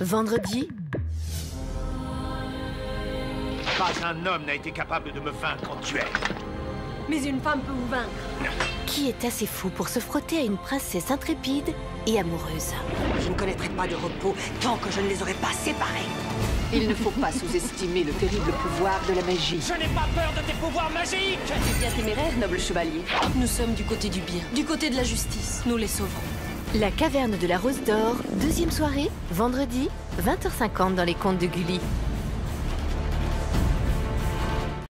Vendredi, Pas un homme n'a été capable de me vaincre en duel. Mais une femme peut vous vaincre. qui est assez fou pour se frotter à une princesse intrépide et amoureuse Je ne connaîtrai pas de repos tant que je ne les aurai pas séparés. Il ne faut pas sous-estimer le terrible pouvoir de la magie. Je n'ai pas peur de tes pouvoirs magiques C'est bien téméraire, noble chevalier. Nous sommes du côté du bien, du côté de la justice. Nous les sauverons. La caverne de la Rose d'Or, deuxième soirée, vendredi, 20h50 dans les contes de Gulli.